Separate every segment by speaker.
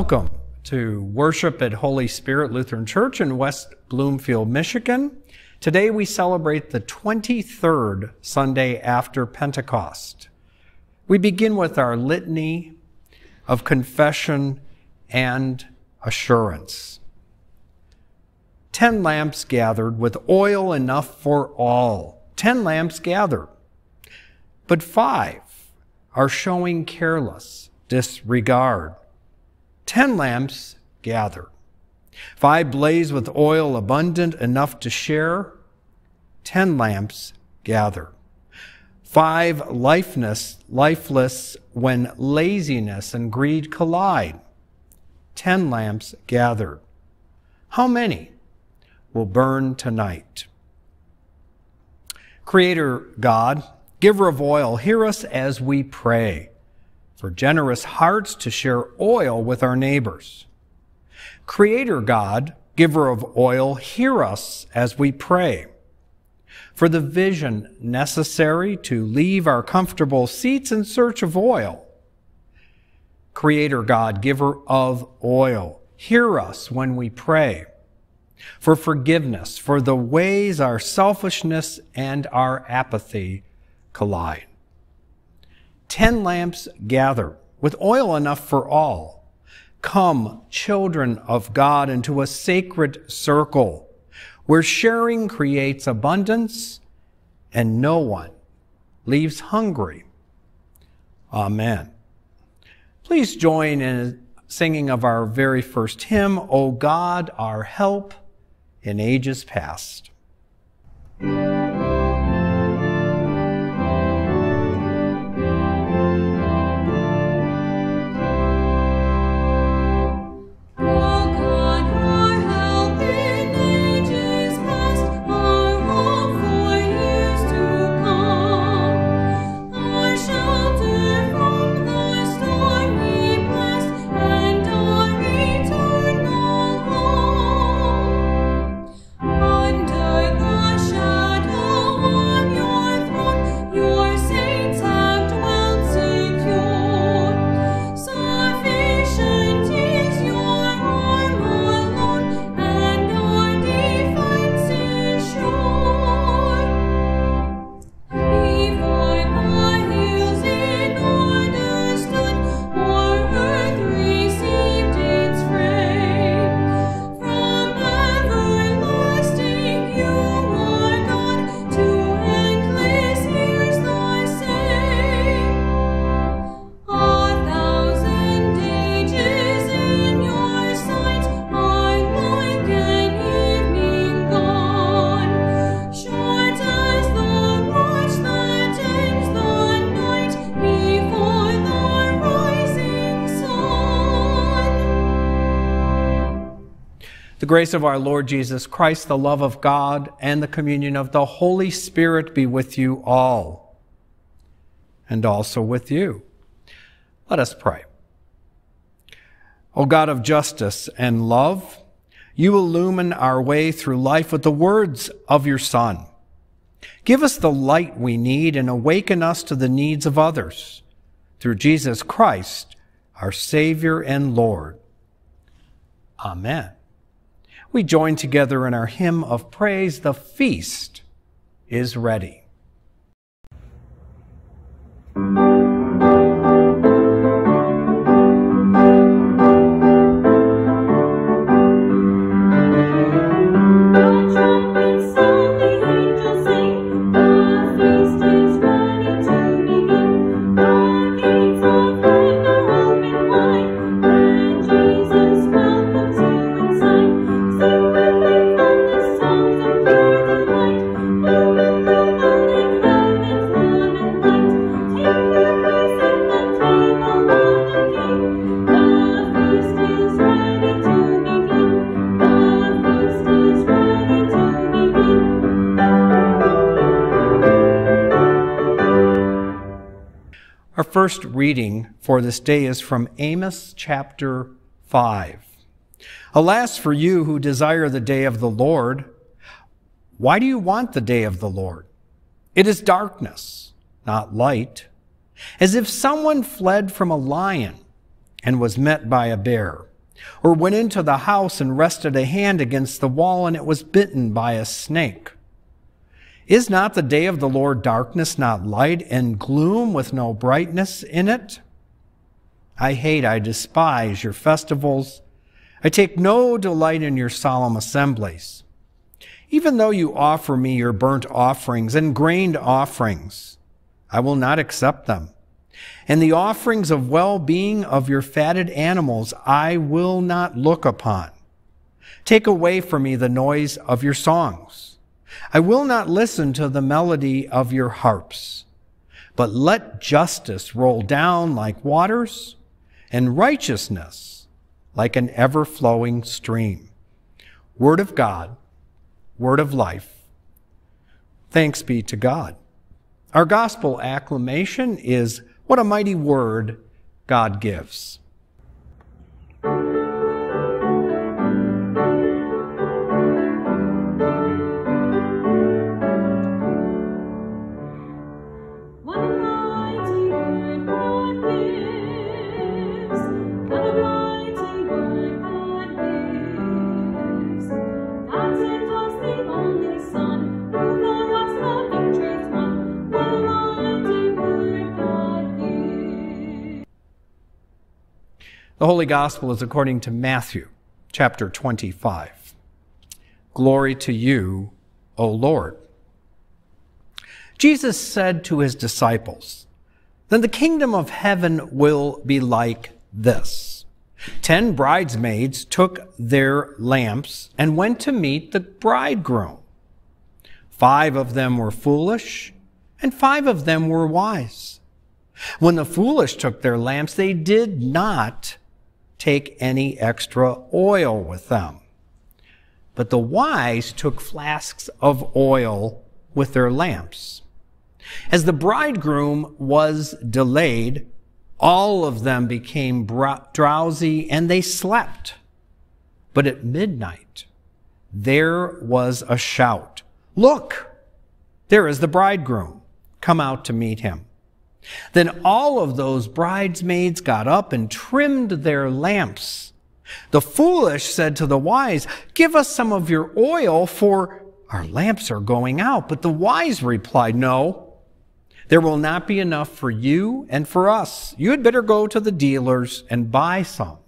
Speaker 1: Welcome to worship at Holy Spirit Lutheran Church in West Bloomfield, Michigan. Today we celebrate the 23rd Sunday after Pentecost. We begin with our litany of confession and assurance. Ten lamps gathered with oil enough for all. Ten lamps gathered. But five are showing careless disregard. Ten lamps gather. Five blaze with oil abundant enough to share. Ten lamps gather. Five lifeless, lifeless when laziness and greed collide. Ten lamps gather. How many will burn tonight? Creator God, giver of oil, hear us as we pray for generous hearts to share oil with our neighbors. Creator God, giver of oil, hear us as we pray. For the vision necessary to leave our comfortable seats in search of oil. Creator God, giver of oil, hear us when we pray. For forgiveness, for the ways our selfishness and our apathy collide ten lamps gather with oil enough for all. Come, children of God, into a sacred circle where sharing creates abundance and no one leaves hungry. Amen. Please join in singing of our very first hymn, O God, our help in ages past. Grace of our Lord Jesus Christ, the love of God, and the communion of the Holy Spirit be with you all, and also with you. Let us pray. O God of justice and love, you illumine our way through life with the words of your Son. Give us the light we need and awaken us to the needs of others. Through Jesus Christ, our Savior and Lord. Amen we join together in our hymn of praise, The Feast is Ready. First reading for this day is from Amos chapter 5. Alas for you who desire the day of the Lord. Why do you want the day of the Lord? It is darkness, not light. As if someone fled from a lion and was met by a bear, or went into the house and rested a hand against the wall and it was bitten by a snake. Is not the day of the Lord darkness, not light, and gloom with no brightness in it? I hate, I despise your festivals. I take no delight in your solemn assemblies. Even though you offer me your burnt offerings and grained offerings, I will not accept them. And the offerings of well-being of your fatted animals I will not look upon. Take away from me the noise of your songs. I will not listen to the melody of your harps, but let justice roll down like waters and righteousness like an ever flowing stream. Word of God, word of life. Thanks be to God. Our gospel acclamation is what a mighty word God gives. Holy Gospel is according to Matthew chapter 25. Glory to you, O Lord. Jesus said to his disciples, Then the kingdom of heaven will be like this. Ten bridesmaids took their lamps and went to meet the bridegroom. Five of them were foolish, and five of them were wise. When the foolish took their lamps, they did not take any extra oil with them. But the wise took flasks of oil with their lamps. As the bridegroom was delayed, all of them became drowsy and they slept. But at midnight, there was a shout. Look, there is the bridegroom. Come out to meet him. Then all of those bridesmaids got up and trimmed their lamps. The foolish said to the wise, Give us some of your oil, for our lamps are going out. But the wise replied, No, there will not be enough for you and for us. You had better go to the dealers and buy some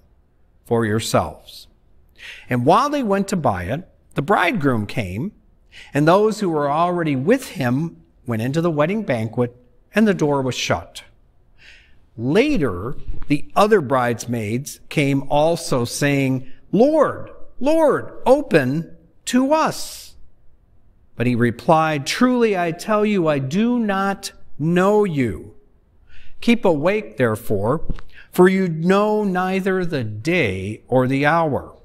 Speaker 1: for yourselves. And while they went to buy it, the bridegroom came, and those who were already with him went into the wedding banquet and the door was shut. Later, the other bridesmaids came also saying, Lord, Lord, open to us. But he replied, Truly I tell you, I do not know you. Keep awake, therefore, for you know neither the day or the hour.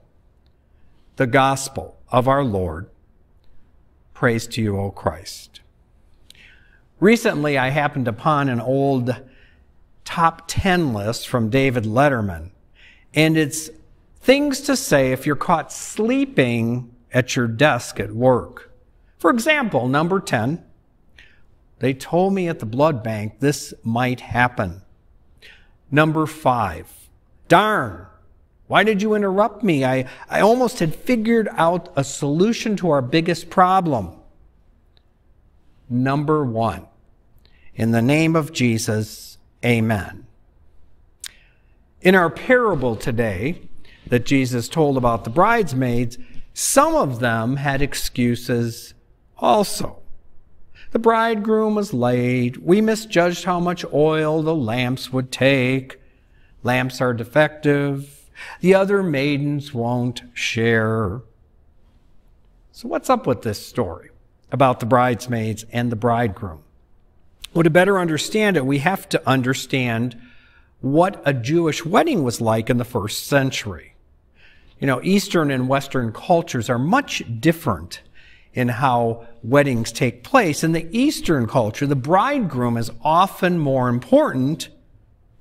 Speaker 1: The gospel of our Lord. Praise to you, O Christ. Recently, I happened upon an old top 10 list from David Letterman, and it's things to say if you're caught sleeping at your desk at work. For example, number 10, they told me at the blood bank this might happen. Number five, darn, why did you interrupt me? I, I almost had figured out a solution to our biggest problem number one. In the name of Jesus, amen. In our parable today that Jesus told about the bridesmaids, some of them had excuses also. The bridegroom was late. We misjudged how much oil the lamps would take. Lamps are defective. The other maidens won't share. So what's up with this story? About the bridesmaids and the bridegroom. Well, to better understand it, we have to understand what a Jewish wedding was like in the first century. You know, Eastern and Western cultures are much different in how weddings take place. In the Eastern culture, the bridegroom is often more important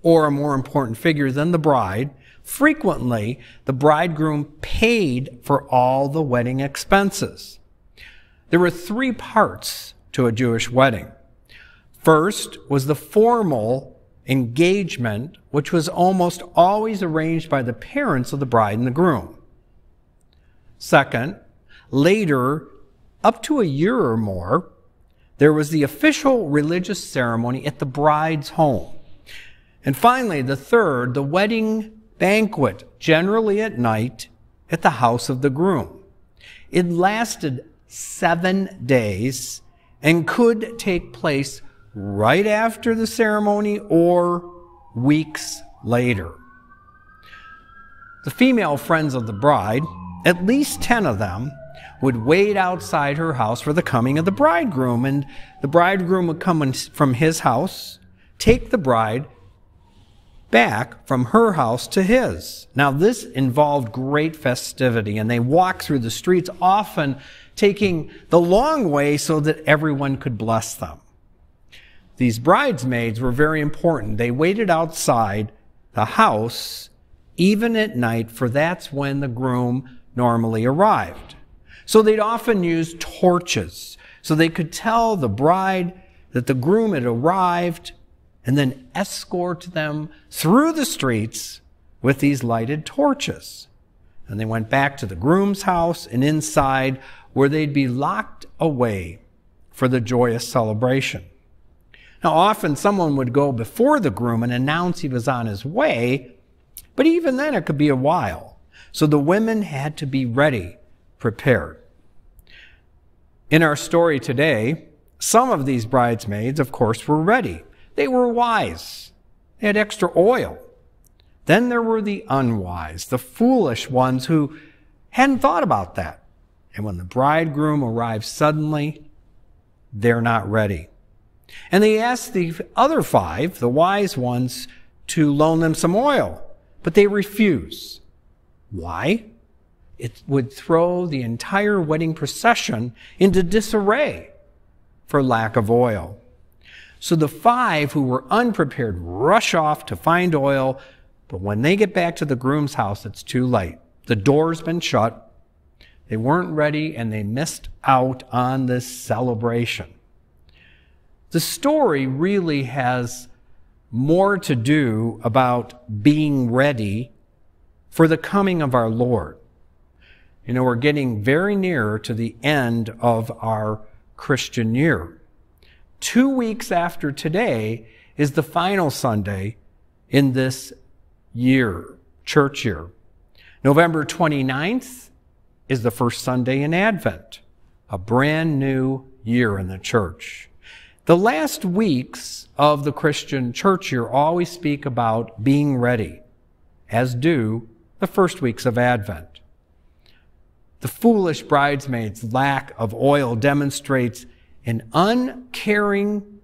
Speaker 1: or a more important figure than the bride. Frequently, the bridegroom paid for all the wedding expenses. There were three parts to a Jewish wedding. First was the formal engagement, which was almost always arranged by the parents of the bride and the groom. Second, later, up to a year or more, there was the official religious ceremony at the bride's home. And finally, the third, the wedding banquet, generally at night at the house of the groom. It lasted seven days and could take place right after the ceremony or weeks later. The female friends of the bride, at least 10 of them, would wait outside her house for the coming of the bridegroom, and the bridegroom would come from his house, take the bride back from her house to his. Now, this involved great festivity, and they walked through the streets, often taking the long way so that everyone could bless them. These bridesmaids were very important. They waited outside the house even at night, for that's when the groom normally arrived. So they'd often use torches so they could tell the bride that the groom had arrived and then escort them through the streets with these lighted torches. And they went back to the groom's house and inside where they'd be locked away for the joyous celebration. Now, often someone would go before the groom and announce he was on his way, but even then it could be a while. So the women had to be ready, prepared. In our story today, some of these bridesmaids, of course, were ready. They were wise. They had extra oil. Then there were the unwise, the foolish ones who hadn't thought about that. And when the bridegroom arrives suddenly, they're not ready. And they asked the other five, the wise ones, to loan them some oil, but they refuse. Why? It would throw the entire wedding procession into disarray for lack of oil. So the five who were unprepared rush off to find oil, but when they get back to the groom's house, it's too late. The door's been shut. They weren't ready and they missed out on this celebration. The story really has more to do about being ready for the coming of our Lord. You know, we're getting very near to the end of our Christian year. Two weeks after today is the final Sunday in this year, church year. November 29th is the first Sunday in Advent, a brand new year in the church. The last weeks of the Christian church year always speak about being ready, as do the first weeks of Advent. The foolish bridesmaid's lack of oil demonstrates an uncaring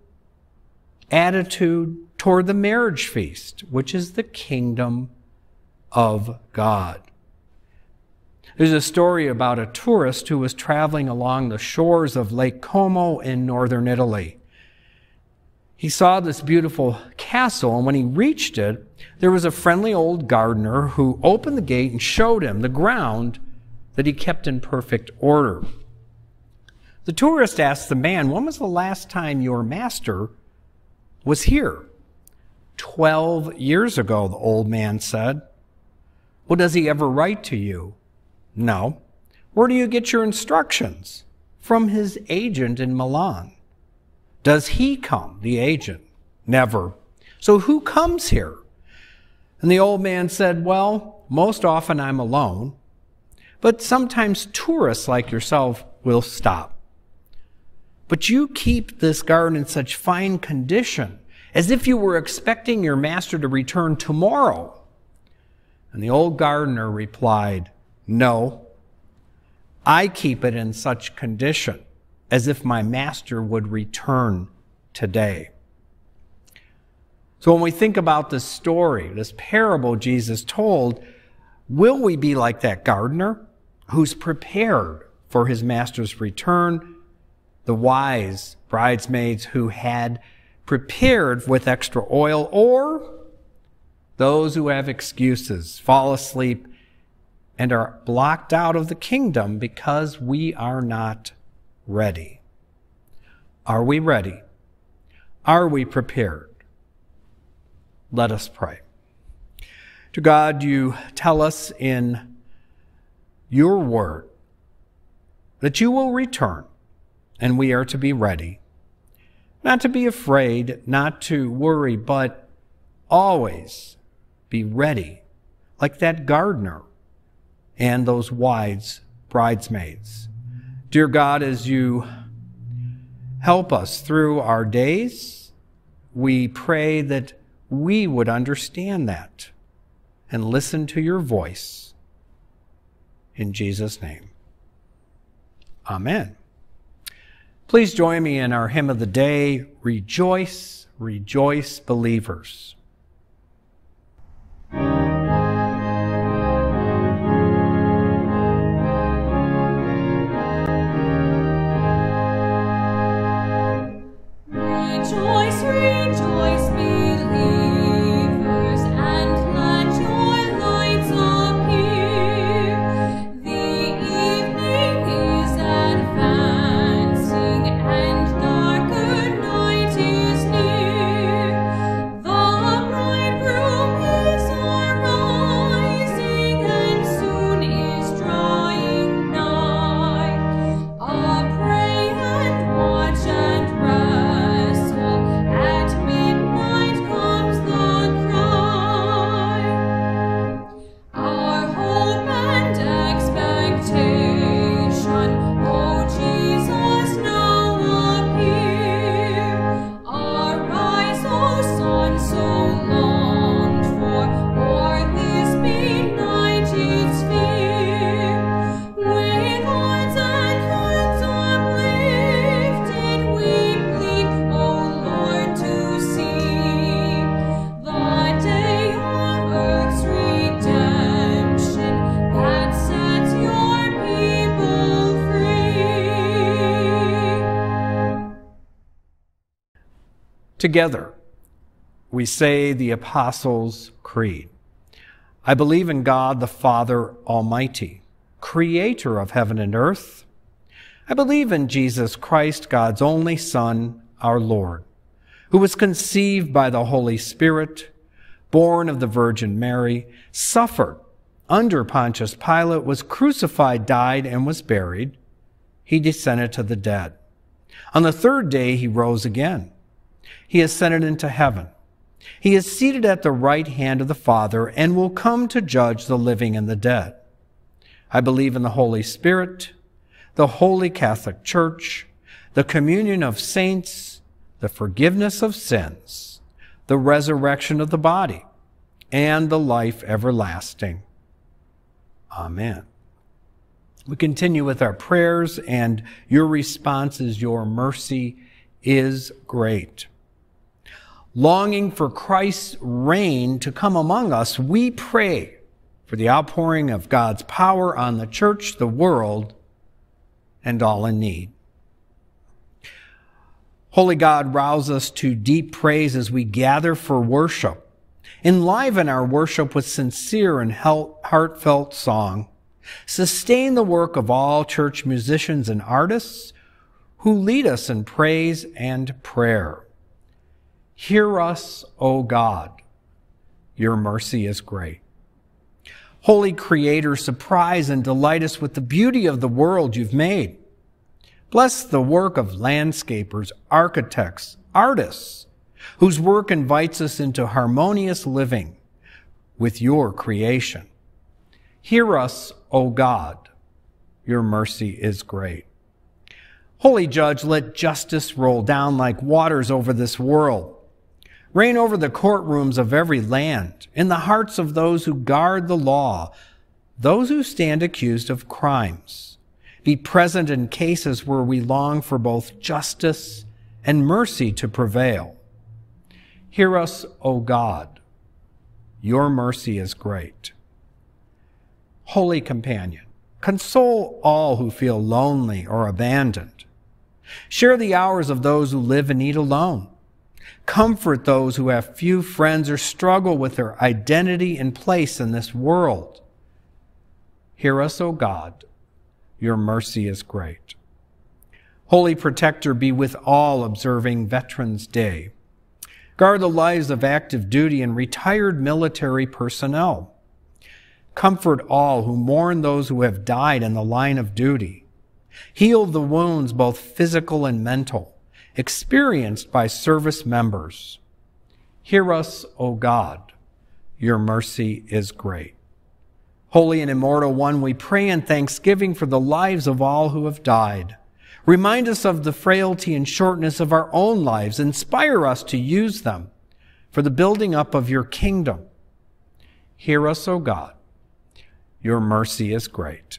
Speaker 1: attitude toward the marriage feast, which is the kingdom of God. There's a story about a tourist who was traveling along the shores of Lake Como in northern Italy. He saw this beautiful castle, and when he reached it, there was a friendly old gardener who opened the gate and showed him the ground that he kept in perfect order. The tourist asked the man, When was the last time your master was here? Twelve years ago, the old man said. Well, does he ever write to you? No. Where do you get your instructions? From his agent in Milan. Does he come, the agent? Never. So who comes here? And the old man said, Well, most often I'm alone, but sometimes tourists like yourself will stop. But you keep this garden in such fine condition, as if you were expecting your master to return tomorrow. And the old gardener replied, No, I keep it in such condition as if my master would return today. So when we think about this story, this parable Jesus told, will we be like that gardener who's prepared for his master's return the wise bridesmaids who had prepared with extra oil, or those who have excuses, fall asleep, and are blocked out of the kingdom because we are not ready. Are we ready? Are we prepared? Let us pray. To God, you tell us in your word that you will return and we are to be ready. Not to be afraid, not to worry, but always be ready, like that gardener and those wise bridesmaids. Dear God, as you help us through our days, we pray that we would understand that and listen to your voice. In Jesus' name. Amen. Please join me in our hymn of the day, Rejoice, Rejoice, Believers. Together, we say the Apostles' Creed. I believe in God the Father Almighty, creator of heaven and earth. I believe in Jesus Christ, God's only Son, our Lord, who was conceived by the Holy Spirit, born of the Virgin Mary, suffered under Pontius Pilate, was crucified, died, and was buried. He descended to the dead. On the third day, he rose again he ascended into heaven. He is seated at the right hand of the Father and will come to judge the living and the dead. I believe in the Holy Spirit, the Holy Catholic Church, the communion of saints, the forgiveness of sins, the resurrection of the body, and the life everlasting. Amen. We continue with our prayers, and your response is Your mercy is great longing for Christ's reign to come among us, we pray for the outpouring of God's power on the church, the world, and all in need. Holy God, rouse us to deep praise as we gather for worship. Enliven our worship with sincere and heartfelt song. Sustain the work of all church musicians and artists who lead us in praise and prayer. Hear us, O God. Your mercy is great. Holy Creator, surprise and delight us with the beauty of the world you've made. Bless the work of landscapers, architects, artists, whose work invites us into harmonious living with your creation. Hear us, O God. Your mercy is great. Holy Judge, let justice roll down like waters over this world Reign over the courtrooms of every land, in the hearts of those who guard the law, those who stand accused of crimes. Be present in cases where we long for both justice and mercy to prevail. Hear us, O God. Your mercy is great. Holy Companion, console all who feel lonely or abandoned. Share the hours of those who live and eat alone Comfort those who have few friends or struggle with their identity and place in this world. Hear us, O God. Your mercy is great. Holy Protector, be with all observing Veterans Day. Guard the lives of active duty and retired military personnel. Comfort all who mourn those who have died in the line of duty. Heal the wounds, both physical and mental, experienced by service members. Hear us, O God. Your mercy is great. Holy and immortal one, we pray in thanksgiving for the lives of all who have died. Remind us of the frailty and shortness of our own lives. Inspire us to use them for the building up of your kingdom. Hear us, O God. Your mercy is great.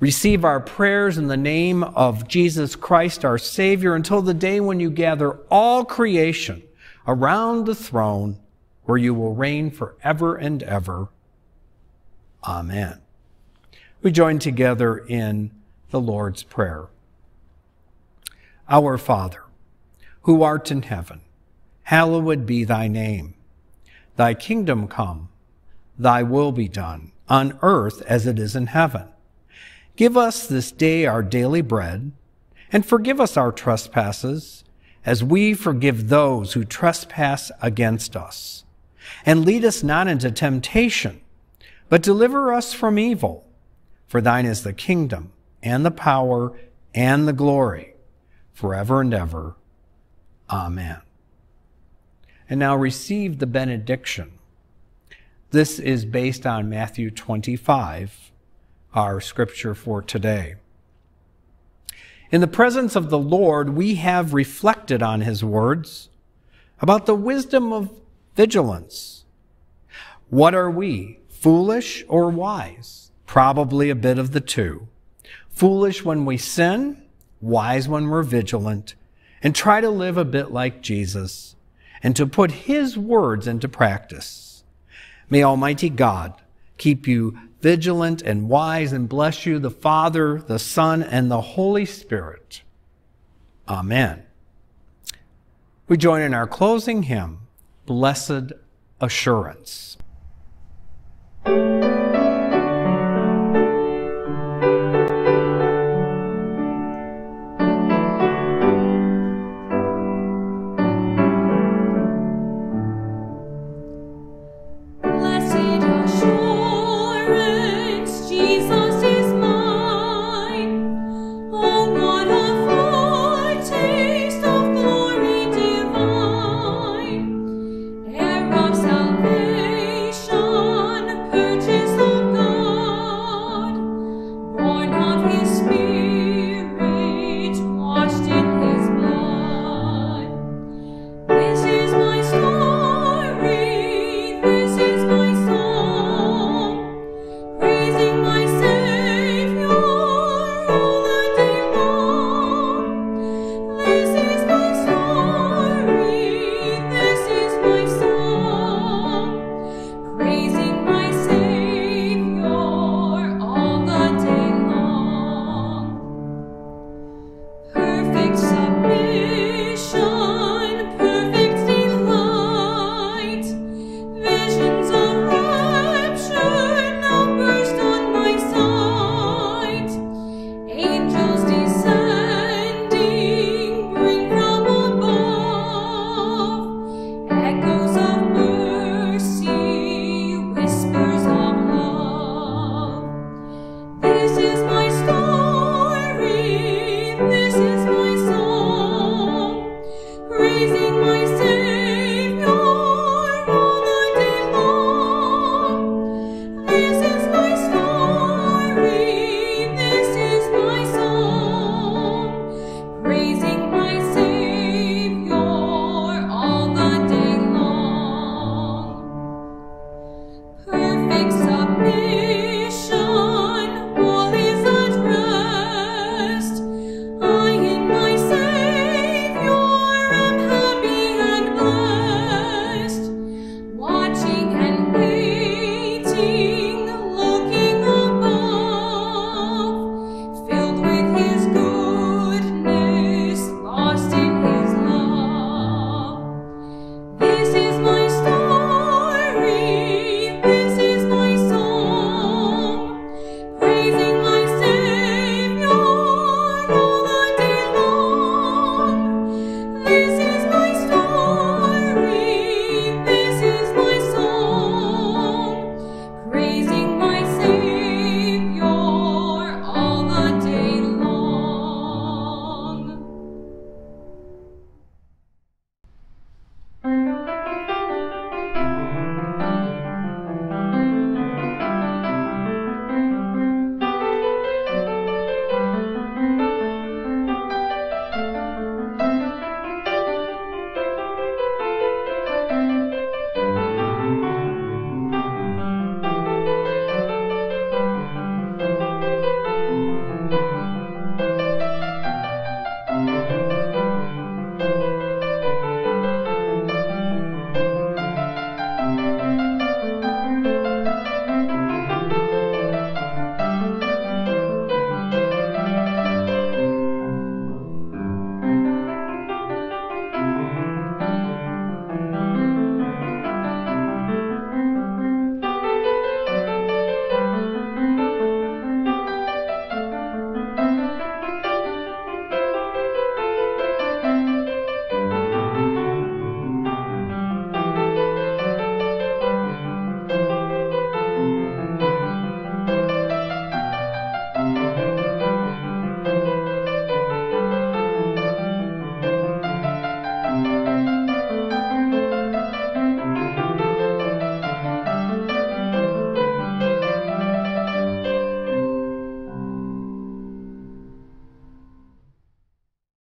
Speaker 1: Receive our prayers in the name of Jesus Christ, our Savior, until the day when you gather all creation around the throne where you will reign forever and ever. Amen. We join together in the Lord's Prayer. Our Father, who art in heaven, hallowed be thy name. Thy kingdom come, thy will be done, on earth as it is in heaven. Give us this day our daily bread, and forgive us our trespasses, as we forgive those who trespass against us. And lead us not into temptation, but deliver us from evil. For thine is the kingdom, and the power, and the glory forever and ever. Amen. And now receive the benediction. This is based on Matthew 25, our scripture for today. In the presence of the Lord, we have reflected on his words about the wisdom of vigilance. What are we, foolish or wise? Probably a bit of the two. Foolish when we sin, wise when we're vigilant, and try to live a bit like Jesus and to put his words into practice. May Almighty God keep you vigilant and wise and bless you, the Father, the Son, and the Holy Spirit. Amen. We join in our closing hymn, Blessed Assurance.